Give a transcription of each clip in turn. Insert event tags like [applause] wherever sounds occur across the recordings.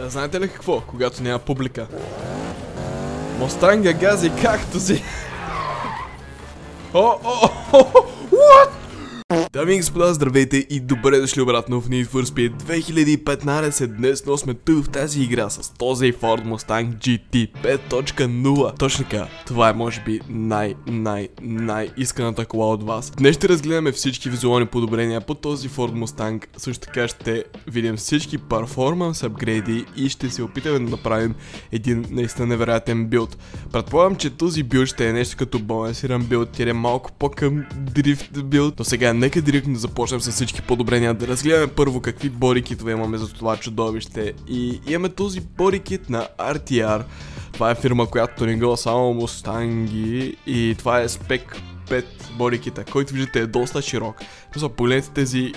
А, Знаете ли какво? Когато няма публика. Мостанга гази както си. О, о, о, what? Дами и господа, здравейте и добре дошли обратно в Need for Speed 2015. Днес но сме тук в тази игра с този Ford Mustang GT 5.0. Точно така, това е може би най, най, най исканата кола от вас. Днес ще разгледаме всички визуални подобрения по този Ford Mustang. Също така ще видим всички перформанс апгрейди и ще се опитаме да направим един наистина невероятен билд. Предполагам, че този билд ще е нещо като балансиран билд, тире малко по-към дрифт билд. Но сега нека директно да започнем с всички подобрения, да разгледаме първо какви борикитове имаме за това чудовище. И имаме този борикит на RTR. Това е фирма, която тунингала само мустанги и това е спек 5 борикита, който виждате е доста широк. Мисля, погледнете тези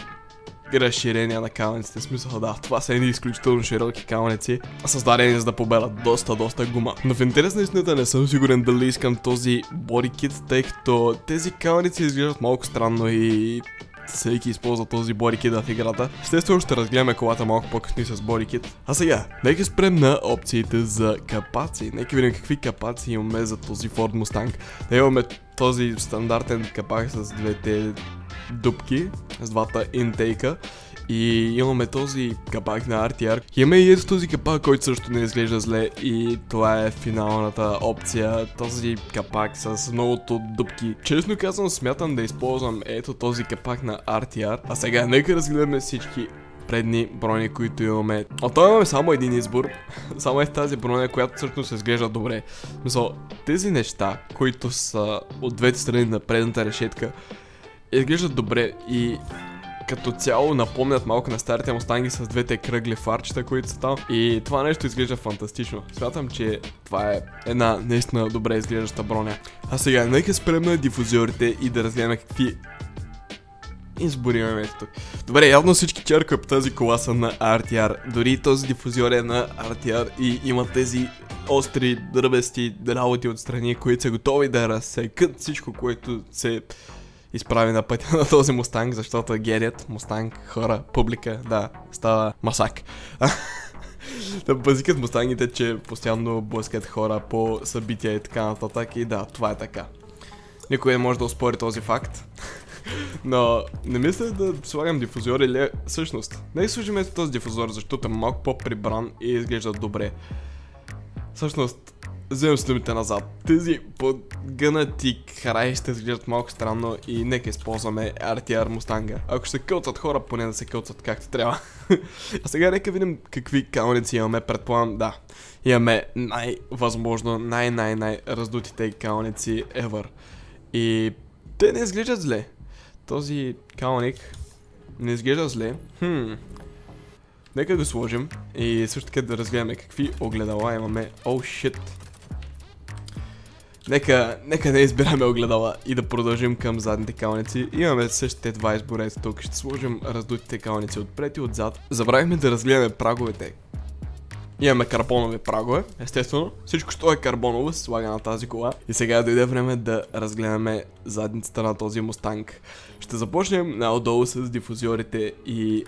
разширения на каленците. В смисъл, да, това са едни изключително широки каленци, създадени за да побелят доста, доста гума. Но в интерес на истината не съм сигурен дали искам този бодикит, тъй като тези каленци изглеждат малко странно и всеки използва този бодикит в играта. Естествено ще разгледаме колата малко по-късно с бодикит. А сега, нека спрем на опциите за капаци. Нека видим какви капаци имаме за този Ford Mustang. Да имаме този стандартен капак с двете дупки с двата интейка. И имаме този капак на RTR. Имаме и ето този капак, който също не изглежда зле и това е финалната опция. Този капак с многото дупки. Честно казвам, смятам да използвам ето този капак на RTR. А сега нека разгледаме всички предни брони, които имаме. А то имаме само един избор. [laughs] само е тази броня, която всъщност изглежда добре. Мисъл, тези неща, които са от двете страни на предната решетка, изглеждат добре и като цяло напомнят малко на старите мустанги с двете кръгли фарчета, които са там. И това нещо изглежда фантастично. Смятам, че това е една наистина добре изглеждаща броня. А сега, нека спрем на дифузиорите и да разгледаме какви избори имаме тук. Добре, явно всички черкове по тази кола са на RTR. Дори този дифузиор е на RTR и има тези остри, дръбести работи отстрани, които са готови да разсекат всичко, което се изправи на пътя [laughs] на този Мустанг, защото герят, Мустанг, хора, публика, да, става масак. [laughs] да базикат Мустангите, че постоянно блъскат хора по събития и така нататък и да, това е така. Никой не може да оспори този факт. [laughs] Но не мисля да слагам дифузор или всъщност. Не служим този дифузор, защото е малко по-прибран и изглежда добре. Всъщност, вземем стъмите назад. Тези подгънати краи изглеждат малко странно и нека използваме RTR Мустанга. Ако ще кълцат хора, поне да се кълцат както трябва. [laughs] а сега нека видим какви калници имаме. Предполагам, да. Имаме най-възможно най-най-най раздутите калници ever. И те не изглеждат зле. Този калник не изглежда зле. Хм, Нека го сложим и също така да разгледаме какви огледала имаме. Оу, oh, шит. Нека, нека не избираме огледала и да продължим към задните калници. Имаме същите два избора. Тук ще сложим раздутите калници отпред и отзад. Забравихме да разгледаме праговете. Имаме карбонови прагове, естествено. Всичко, що е карбоново, се слага на тази кола. И сега дойде време да разгледаме задницата на този мустанг. Ще започнем наотдолу с дифузиорите и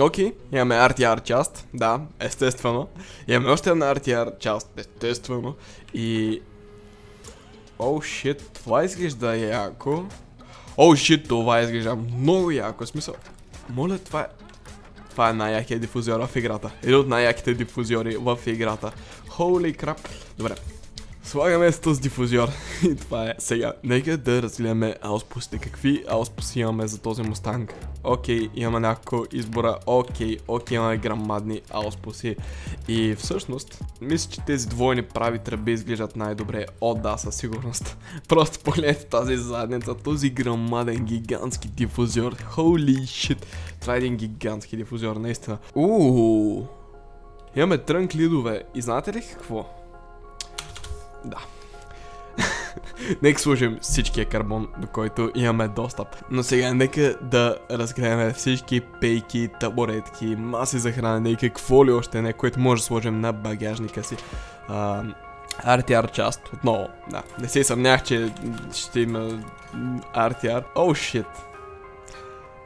Окей, okay, имаме RTR част, да, естествено. Имаме още една RTR част, естествено. И Оу, oh, шит, това изглежда яко. Оу, oh, шит, това изглежда много яко. Смисъл, моля, това е... Това е най-якият дифузиор в играта. Един от най-яките дифузиори в играта. Holy crap. Добре, Слагаме с този дифузиор [laughs] и това е. Сега, нека да разгледаме ауспусите. Какви ауспуси имаме за този мустанг? Окей, имаме няколко избора. Окей, окей, имаме грамадни ауспуси. И всъщност, мисля, че тези двойни прави тръби изглеждат най-добре. О, да, със сигурност. [laughs] Просто погледнете тази задница, този грамаден, гигантски дифузиор. Holy shit. Това е един гигантски дифузиор, наистина. Ууу. Трънк лидове. И знаете ли какво? Да. [laughs] нека сложим всичкия карбон, до който имаме достъп. Но сега нека да разгледаме всички пейки, табуретки, маси за хранене и какво ли още не, което може да сложим на багажника си. А, RTR част, отново, да. Не се съмнях, че ще има RTR. Оу, oh, shit.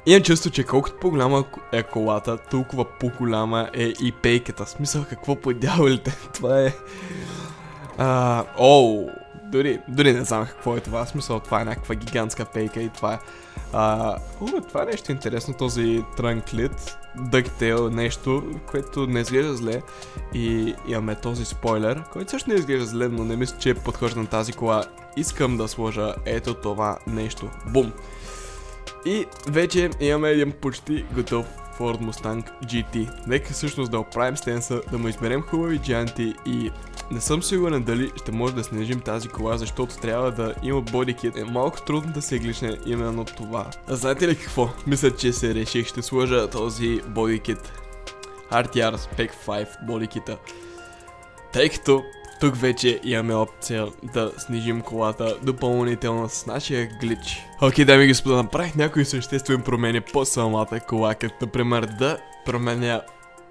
Имам чувство, че колкото по-голяма е колата, толкова по-голяма е и пейката. Смисъл, какво по дяволите? [laughs] Това е... А, оу, дори, дори не знам какво е това. Смисъл, това е някаква гигантска пейка и това е... А, о, това е нещо интересно, този транклит, дъктейл, нещо, което не изглежда зле. И имаме този спойлер, който също не изглежда зле, но не мисля, че подхожда на тази кола. Искам да сложа ето това нещо. Бум! И вече имаме един почти готов Ford Mustang GT. Нека всъщност да оправим стенса, да му изберем хубави джанти и не съм сигурен дали ще може да снижим тази кола, защото трябва да има бодикит. Е малко трудно да се гличне именно това. А знаете ли какво? Мисля, че се реших. Ще сложа този бодикит. RTR Spec 5 бодикита. Тъй като тук вече имаме опция да снижим колата допълнително с нашия глич. Окей, дами и господа, направих някои съществени промени по самата кола, като например да променя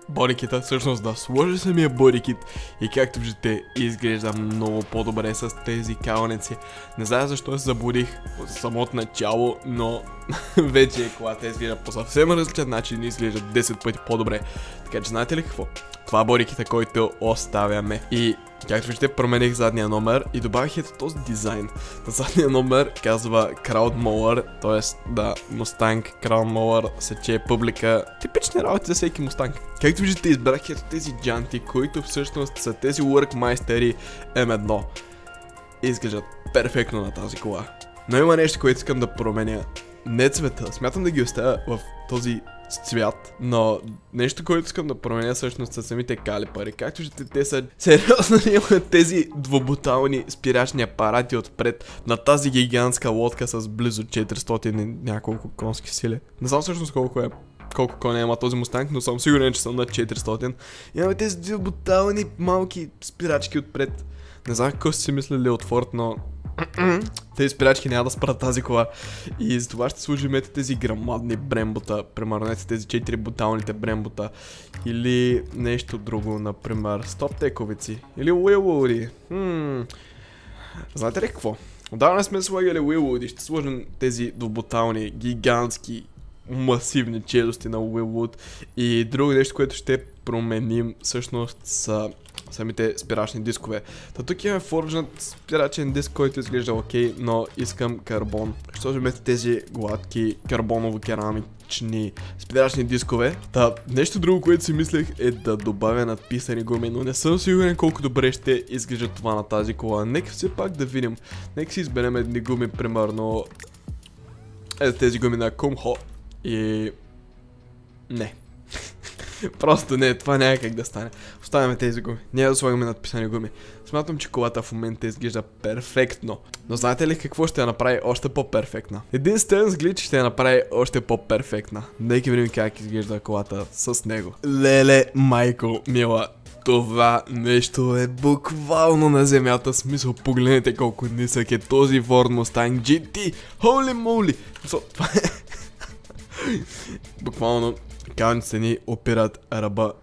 бодикита, всъщност да сложи самия бодикит и както виждате изглежда много по-добре с тези калници. Не знам защо се заблудих от самото начало, но [laughs] вече колата изглежда по съвсем различен начин изглежда 10 пъти по-добре. Така че знаете ли какво? Това е бодикита, който оставяме. И Както виждате, промених задния номер и добавих ето този дизайн. На задния номер казва Crowd Mower, т.е. да, Mustang Crowd Mower сече публика. Типични работи за всеки Mustang. Както виждате, избрах ето тези джанти, които всъщност са тези Workmeister M1. Изглеждат перфектно на тази кола. Но има нещо, което искам да променя. Не цвета, смятам да ги оставя в този с цвят, но нещо, което искам да променя всъщност са самите калипари. Както ще те са сериозно [laughs] имат тези двубутални спирачни апарати отпред на тази гигантска лодка с близо 400 и няколко конски сили. Не знам всъщност колко е колко коня има този мустанг, но съм сигурен, че съм на 400. Имаме тези двубутални малки спирачки отпред. Не знам какво си мислили от Форд, но тези спирачки няма да спрат тази кола. И за това ще служим ето тези грамадни брембота. Примерно ето тези 4 буталните брембота. Или нещо друго, например стоп тековици. Или уилуди. Знаете ли какво? Отдавна сме слагали уилуди. Ще сложим тези двубутални, гигантски, масивни челюсти на Уилвуд. И друго нещо, което ще променим всъщност са самите спирачни дискове. Та тук имаме форджнат спирачен диск, който изглежда окей, но искам карбон. Ще сложим тези гладки карбоново-керамични спирачни дискове. Та, нещо друго, което си мислех е да добавя надписани гуми, но не съм сигурен колко добре ще изглежда това на тази кола. Нека все пак да видим. Нека си изберем едни гуми, примерно... Ето тези гуми на Kumho. И... Не. Просто не, това няма как да стане. Оставяме тези гуми. Няма да слагаме надписани гуми. Смятам, че колата в момента изглежда перфектно. Но знаете ли какво ще я направи още по-перфектна? Един стен с глич ще я направи още по-перфектна. Нека видим как изглежда колата с него. Леле, майко, мила, това нещо е буквално на земята. Смисъл, погледнете колко нисък е този Ford Mustang GT. Holy moly! Това е... [laughs] Буквално Калниците ни опират ръба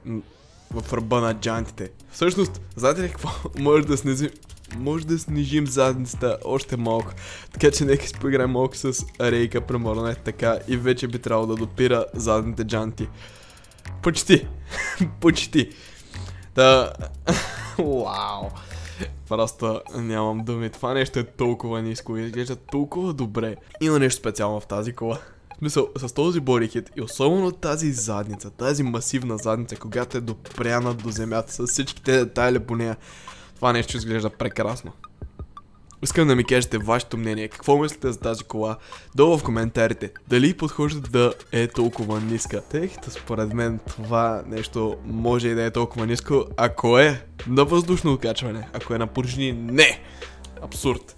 в ръба на джантите. Всъщност, знаете ли какво? [laughs] Може да снизим може да снижим задницата още малко. Така че нека си поиграем малко с рейка, примерно е така и вече би трябвало да допира задните джанти. Почти. [laughs] Почти. Да. [laughs] Вау. Просто нямам думи. Това нещо е толкова ниско и изглежда толкова добре. Има нещо специално в тази кола. В смисъл, с този бодикит и особено тази задница, тази масивна задница, когато е допряна до земята с всичките детайли по нея, това нещо изглежда прекрасно. Искам да ми кажете вашето мнение, какво мислите за тази кола, долу в коментарите, дали подхожда да е толкова ниска, тъй според мен това нещо може и да е толкова ниско, ако е на въздушно окачване, ако е на пружини, не! Абсурд.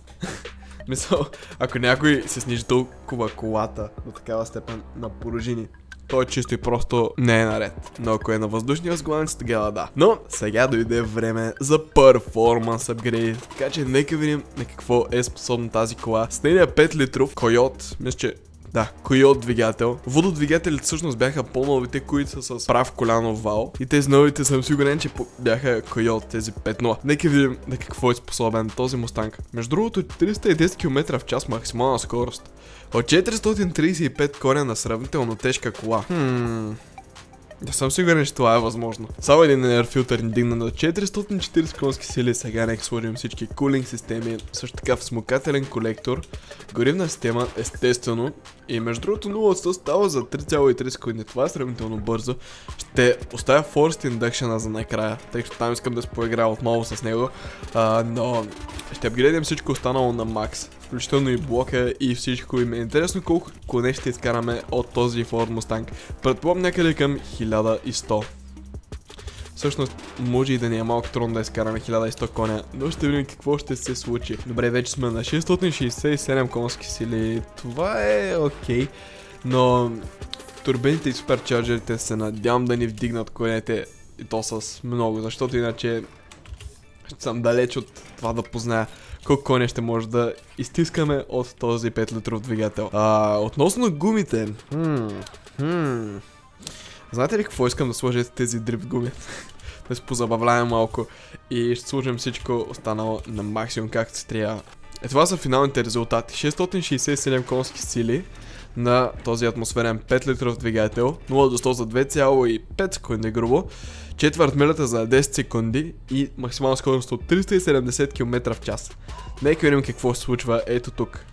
Мисъл, ако някой се снижи толкова колата до такава степен на порожини, той чисто и просто не е наред. Но ако е на въздушния сгланец, тогава да. Но сега дойде време за перформанс апгрейд. Така че нека видим на какво е способна тази кола. С нейния 5 литров койот, мисля, че Да, койот двигател. Вододвигателите всъщност бяха по-новите, които са с прав колянов вал. И тези новите съм сигурен, че бяха койот, тези 5.0. Нека видим на какво е способен този мустанг. Между другото 310 км в час максимална скорост. От 435 коня на сравнително тежка кола. Хм... Не съм сигурен, че това е възможно. Само един air ни дигна на 440 конски сили. Сега нека сложим всички кулинг системи. Също така в смукателен колектор. Горивна система, естествено. И между другото 0 от 100 става за 3,3 секунди. Това е сравнително бързо. Ще оставя Forced Induction за накрая, тъй като там искам да се поиграя отново с него. Но ще апгрейдим всичко останало на макс включително и блока и всичко. И ми е интересно колко коне ще изкараме от този Ford Mustang. Предполагам някъде към 1100. Всъщност, може и да ни е малко трудно да изкараме 1100 коня, но ще видим какво ще се случи. Добре, вече сме на 667 конски сили. Това е окей, okay, но турбините и суперчарджерите се надявам да ни вдигнат конете и то с много, защото иначе ще съм далеч от това да позная колко коня ще може да изтискаме от този 5 литров двигател. А, относно гумите. Хм, хм. Знаете ли какво искам да сложа тези дрифт гуми? [laughs] да се позабавляем малко и ще сложим всичко останало на максимум както се трябва. Е, това са финалните резултати. 667 конски сили на този атмосферен 5 литров двигател, 0 до 100 за 2,5 секунди грубо, четвърт милята за 10 секунди и максимална скорост от 370 км в час. Нека видим какво се случва ето тук.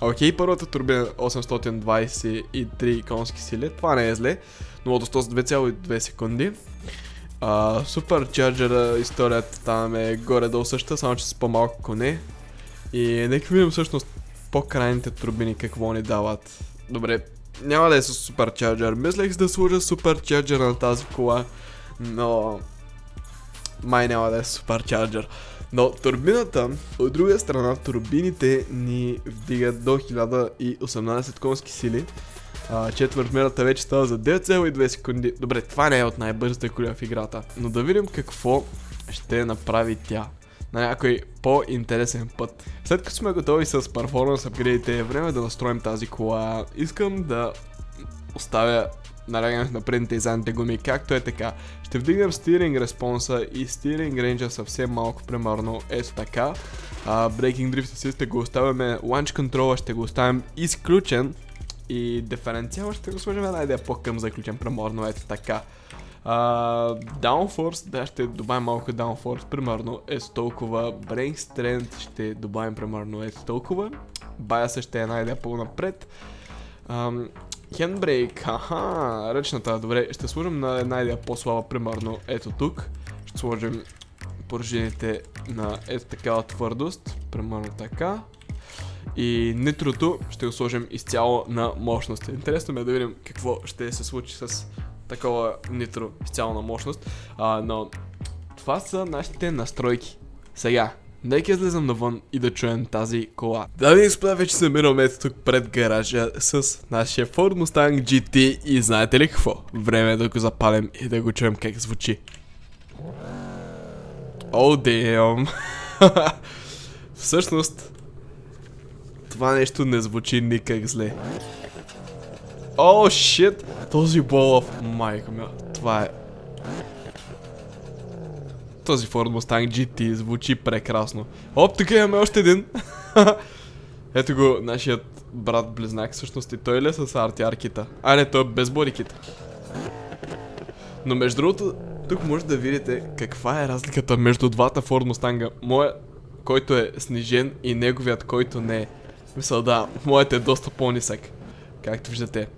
Окей, първата турбина 823 конски сили, това не е зле, 0 до 100 за 2,2 секунди. Суперчарджера историята там е горе-долу същата, само че с по-малко коне. И нека видим всъщност по-крайните турбини какво ни дават. Добре, няма да е с суперчарджер. Мислех да сложа суперчарджер на тази кола, но май няма да е суперчарджер. Но турбината, от друга страна, турбините ни вдигат до 1018 конски сили. Четвъртмерата вече става за 9,2 секунди. Добре, това не е от най-бързата коля в играта. Но да видим какво ще направи тя на някой по-интересен път. След като сме готови с перформанс апгрейдите, е време да настроим тази кола. Искам да оставя налягането на предните и задните гуми, както е така. Ще вдигнем стиринг респонса и стиринг рейнджа съвсем малко, примерно ето така. А, Breaking Drift ще го оставяме, Launch Control ще го оставим изключен и диференциал ще го сложим една идея по-към заключен, примерно ето така. Uh, downforce, да, ще добавим малко downforce, примерно е толкова. Brain Strength ще добавим примерно е толкова. Bias ще е една идея по-напред. Handbrake, аха, ръчната, добре, ще сложим на една идея по-слаба, примерно ето тук. Ще сложим пружините на ето такава твърдост, примерно така. И нитрото ще го сложим изцяло на мощност. Интересно ми е да видим какво ще се случи с такова нитро изцяло мощност. А, но това са нашите настройки. Сега, Нека излезам навън и да чуем тази кола. Дами и господа, вече се намираме тук пред гаража с нашия Ford Mustang GT и знаете ли какво? Време е да го запалим и да го чуем как звучи. О, oh, damn. [laughs] Всъщност, това нещо не звучи никак зле. О, шит! Този болов, майка ми, това е... Този Ford Mustang GT звучи прекрасно. Оп, тук имаме още един. [laughs] Ето го, нашият брат-близнак, всъщност и той ли е с артиаркита? А не, той е без борикита. Но между другото, тук може да видите каква е разликата между двата Ford Mustang. Моя, който е снижен и неговият, който не е. Мисля, да, моят е доста по-нисък. Както виждате.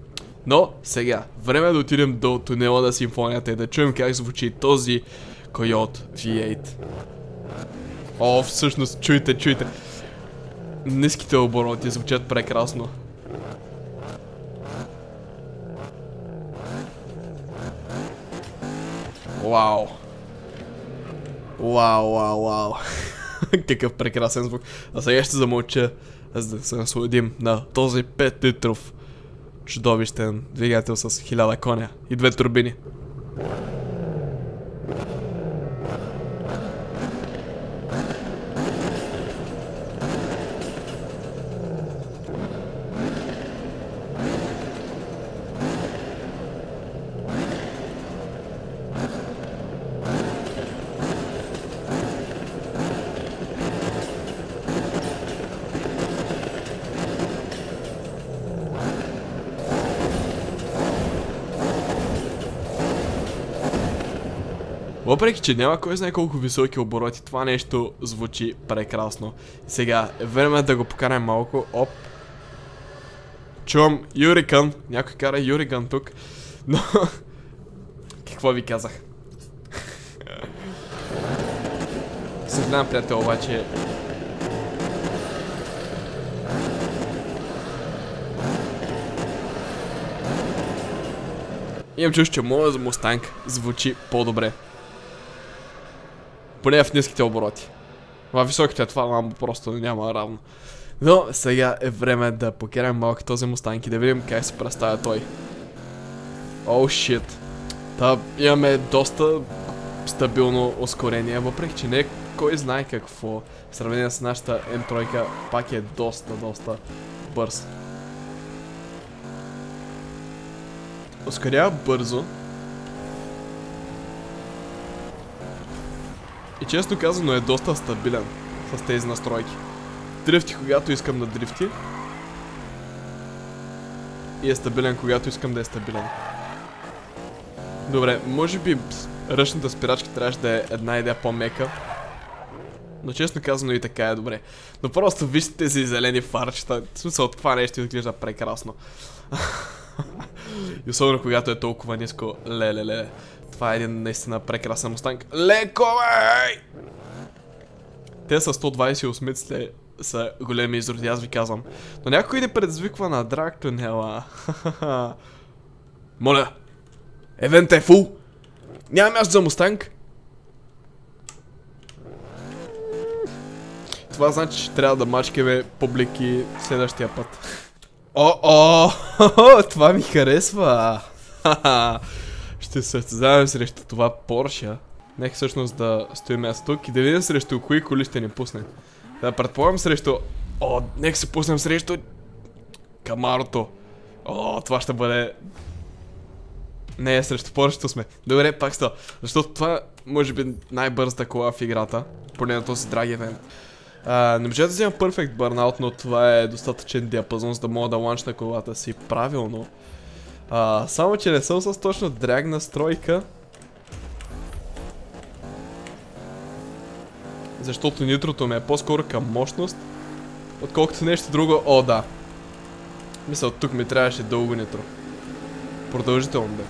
Но сега, време е да отидем до тунела на симфонията и да чуем как звучи този Койот V8. О, всъщност, чуйте, чуйте. Ниските обороти звучат прекрасно. Вау. Вау, вау, вау. [laughs] Какъв прекрасен звук. А сега ще замълча, за да се насладим на този 5 литров чудовищен двигател с 1000 коня и две турбини. Въпреки, че няма кой знае колко високи обороти, това нещо звучи прекрасно. Сега е време да го покарам малко. Оп. Чувам Юрикън. Някой кара Юрикън тук. Но... [laughs] Какво ви казах? [laughs] Съжалявам, приятел, обаче... Имам чуш, че моят Мустанг звучи по-добре. Поне в ниските обороти. В високите това ламбо просто няма равно. Но сега е време да покерам малко този Мустанг и да видим как се представя той. Оу, oh, шит. Та имаме доста стабилно ускорение, въпреки че не кой знае какво. В сравнение с нашата М3 пак е доста, доста бърз. Ускорява бързо. И често казано е доста стабилен с тези настройки. Дрифти когато искам да дрифти. И е стабилен когато искам да е стабилен. Добре, може би ръчната спирачка трябваше да е една идея по-мека. Но честно казано и така е добре. Но просто вижте тези зелени фарчета. В смисъл, това нещо изглежда прекрасно. [laughs] и особено когато е толкова ниско. Леле, леле. Това е един наистина прекрасен мустанг. Леко, бей! Те са 128 са големи изроди, аз ви казвам. Но някой не предизвиква на драк тунела. [laughs] Моля! Евент е фул! Няма място за мустанг! Това значи, че трябва да мачкаме публики следващия път. [laughs] О, о, [laughs] това ми харесва. Ще се състезаваме срещу това Порша. Нека всъщност да стоим аз тук и да видим срещу кои коли ще ни пусне. Да предполагам срещу... О, нека се пуснем срещу... Камарото. О, това ще бъде... Не, срещу Поршето сме. Добре, пак сто. Защото това може би най-бързата кола в играта. Поне на този драги евент. Uh, не може да взема Perfect Burnout, но това е достатъчен диапазон, за да мога да ланчна колата си правилно. Uh, само, че не съм с точно драг настройка. Защото нитрото ми е по-скоро към мощност. Отколкото нещо друго. О, да. Мисля, тук ми трябваше дълго нитро. Продължително бе.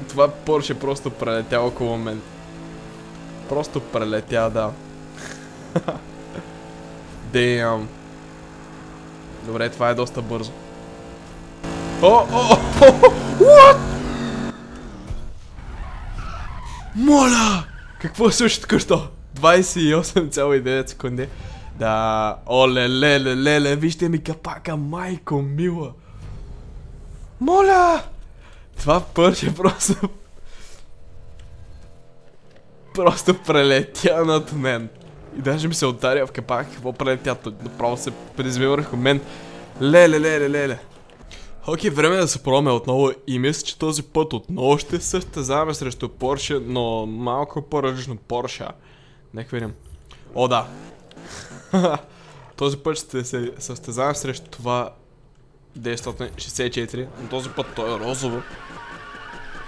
[laughs] Това Porsche просто прелетя около мен. Просто прелетя, да. [laughs] Damn. Добре, това е доста бързо. О, о, о? Моля! Какво се случи току-що? 28,9 секунди. Да, оле, леле, леле, вижте ми капака, майко мила. Моля! Това пърше просто... Просто прелетя над мен. И даже ми се ударя в капак, какво прави тя? Направо се призми върху мен. Леле, леле, леле. Окей, време е да се пробваме отново и мисля, че този път отново ще състезаваме срещу Porsche, но малко по-различно Porsche. Нека видим. О, да. [laughs] този път ще се състезаваме срещу това 964, но този път той е розово.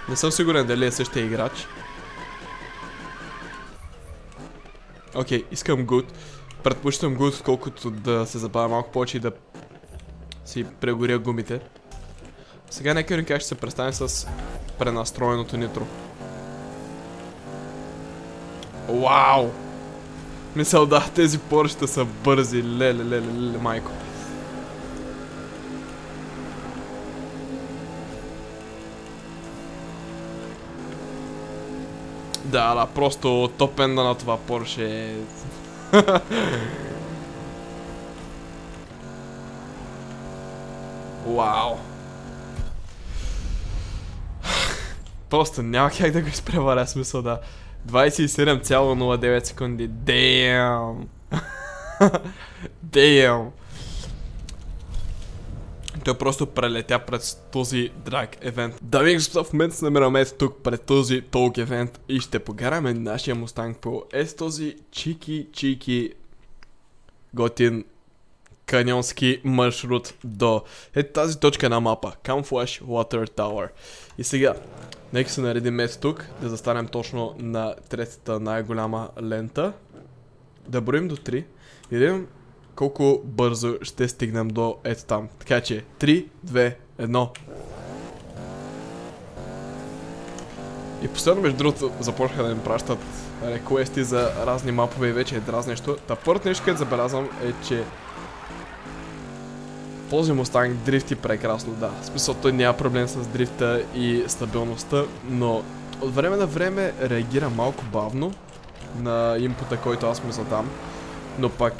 Не съм сигурен дали е същия играч. Окей, okay, искам good. Предпочитам good, отколкото да се забавя малко повече и да си прегоря гумите. Сега нека как ще се представим с пренастроеното нитро. Вау! Мисъл да, тези порща са бързи. Леле, леле, леле, майко. Да, да, просто топ енда на това Porsche е... Вау. Просто няма как да го изпреваря смисъл да. 27,09 секунди. Damn. [laughs] Damn. Той просто прелетя пред този драг евент. Дами и господа, в момента се намираме тук пред този толк евент и ще погараме нашия мустанг по ес този чики, чики, готин каньонски маршрут до ето тази точка на мапа. Camouflage Water Tower. И сега, нека се наредим место тук, да застанем точно на третата най-голяма лента. Да броим до 3 и да видим колко бързо ще стигнем до ето там. Така че 3, 2, 1. И последно, между другото, започнаха да ми пращат реквести за разни мапове и вече е дразнещо. Та първото нещо, което забелязвам е, че този Мустанг дрифти прекрасно, да. Смисъл, той няма проблем с дрифта и стабилността, но от време на време реагира малко бавно на импута, който аз му задам. Но пак,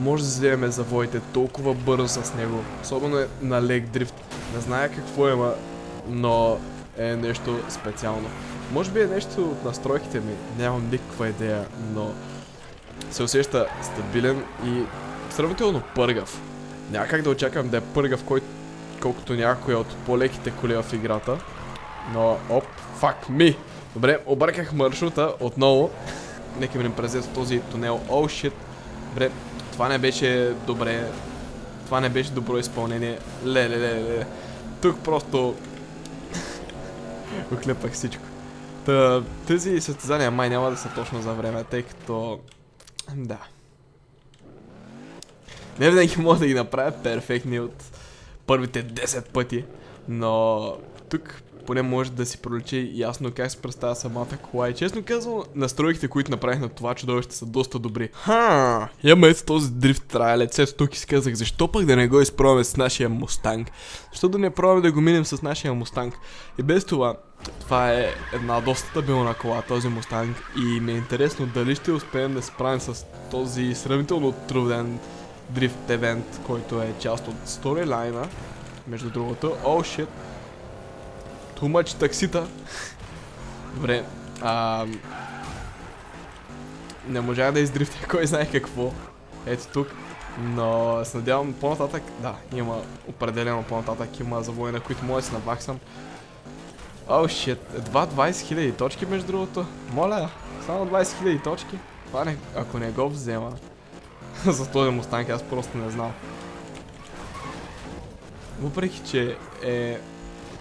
може да вземем завоите толкова бързо с него, особено е на лек дрифт. Не зная какво има, но е нещо специално. Може би е нещо от настройките ми, нямам никаква идея, но се усеща стабилен и сравнително пъргав. Няма как да очаквам да е пъргав, кой, колкото някой от по-леките коли в играта. Но, оп, фак ми! Добре, обърках маршрута отново. Нека минем през този тунел. О, oh, шит. Добре, това не беше добре. Това не беше добро изпълнение. Ле, ле, ле, ле. Тук просто... [laughs] Оклепах всичко. Та, тези състезания май няма да са точно за време, тъй като... Да. Не винаги мога да ги направя перфектни от първите 10 пъти, но тук поне може да си проличи ясно как се представя самата кола. И честно казвам, настройките, които направих на това чудовище са доста добри. Ха! Имаме ето този дрифт трайлет. Ето тук си казах, защо пък да не го изпробваме с нашия Мустанг? Защо да не пробваме да го минем с нашия Мустанг? И без това, това е една доста стабилна кола, този Мустанг. И ми е интересно дали ще успеем да справим с този сравнително труден дрифт евент, който е част от сторилайна. Между другото, о, oh, shit. Too much таксита. Добре. А, не можах да издрифтя кой знае какво. Ето тук. Но се надявам по-нататък, да, има определено по-нататък, има завои, на които мога да се наваксам. О, oh, шит, едва 20 000 точки между другото. Моля, само 20 000 точки. Това не, ако не го взема. [laughs] За този мустанг аз просто не знам. Въпреки, че е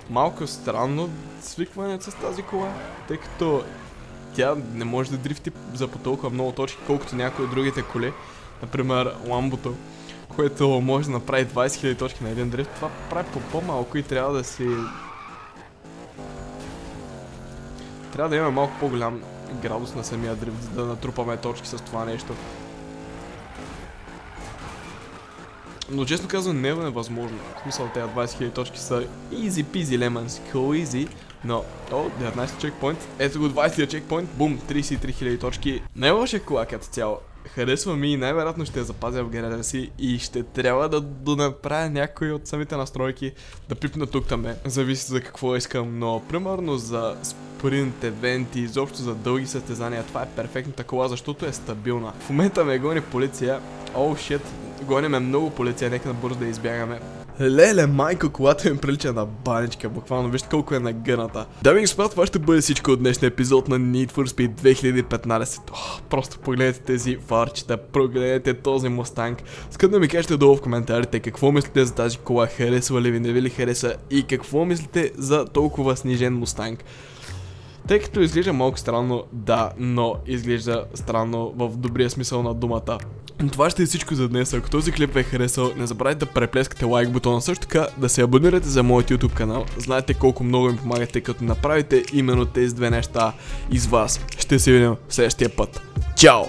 малко странно свикване с тази кола, тъй като тя не може да дрифти за по толкова много точки, колкото някои от другите коли. Например, Ламбото, което може да направи 20 000 точки на един дрифт. Това прави по по-малко и трябва да си... Трябва да имаме малко по-голям градус на самия дрифт, за да натрупаме точки с това нещо. Но честно казвам, не е невъзможно. В смисъл, тези 20 000 точки са easy peasy lemons, cool easy. Но, о, 19 чекпоинт. Ето го 20 чекпоинт, бум, 33 000 точки. Не е лоша кола като цяло. Харесва ми и най-вероятно ще я запазя в гаража си и ще трябва да донаправя някои от самите настройки да пипна тук там. Зависи за какво искам, но примерно за спринт, евенти, изобщо за дълги състезания, това е перфектната кола, защото е стабилна. В момента ме гони полиция. Оу, oh, шит, Гониме много полиция, нека бързо да избягаме. Леле, майко, колата ми прилича на баничка, буквално вижте колко е нагъната. Дами и господа, това ще бъде всичко от днешния епизод на Need for Speed 2015. О, просто погледнете тези фарчета, прогледнете този Мустанг. Скъдно ми кажете долу в коментарите какво мислите за тази кола, харесва ли ви, не ви ли хареса и какво мислите за толкова снижен Мустанг. Тъй като изглежда малко странно, да, но изглежда странно в добрия смисъл на думата. Това ще е всичко за днес. Ако този клип ви е харесал, не забравяйте да преплескате лайк бутона. Също така да се абонирате за моят YouTube канал. Знаете колко много ми помагате като направите именно тези две неща из вас. Ще се видим следващия път. Чао!